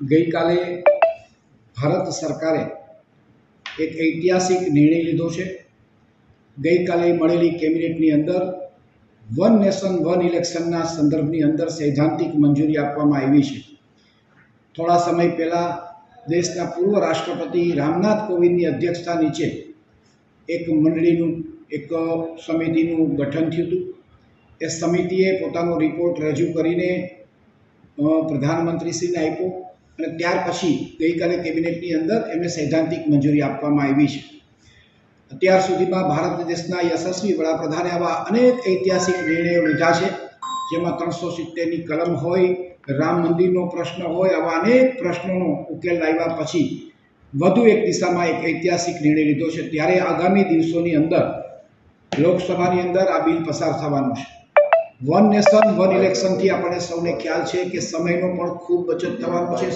ગઈકાલે ભારત સરકારે એક ઐતિહાસિક નિર્ણય લીધો છે. ગઈકાલે મળેલી કેબિનેટની અંદર વન નેશન, વન ઇલેક્શનના સંદર્ભની અંદર સૈદ્ધાંતિક મંજૂરી આપવામાં આવી છે. થોડા સમય પહેલાં દેશના પૂર્વ રાષ્ટ્રપતિ રામનાથ કોવિંદની અધ્યક્ષતા નીચે એક મંડળીનું, એક સમિતિનું ગઠન થયું હતું. એ સમિતિએ પોતાનો રિપોર્ટ રજૂ કરીને પ્રધાનમંત્રીશ્રીને આપ્યો. અને ત્યાર પછી ગઈકાલે કેબિનેટની અંદર એમને સૈદ્ધાંતિક મંજૂરી આપવામાં આવી છે. અત્યાર સુધીમાં ભારત દેશના યશસ્વી વડાપ્રધાને આવા અનેક ઐતિહાસિક નિર્ણયો લીધા છે, જેમાં ત્રણસો સિત્તેરની કલમ હોય, રામ મંદિરનો પ્રશ્ન હોય, આવા અનેક પ્રશ્નોનો ઉકેલ લાવ્યા પછી વધુ એક દિશામાં એક ઐતિહાસિક નિર્ણય લીધો છે. ત્યારે આગામી દિવસોની અંદર લોકસભાની અંદર આ બિલ પસાર થવાનું છે. વન નેશન, વન ઇલેક્શનથી આપણને સૌને ખ્યાલ છે કે સમયનો પણ ખૂબ બચત થવાનો છે.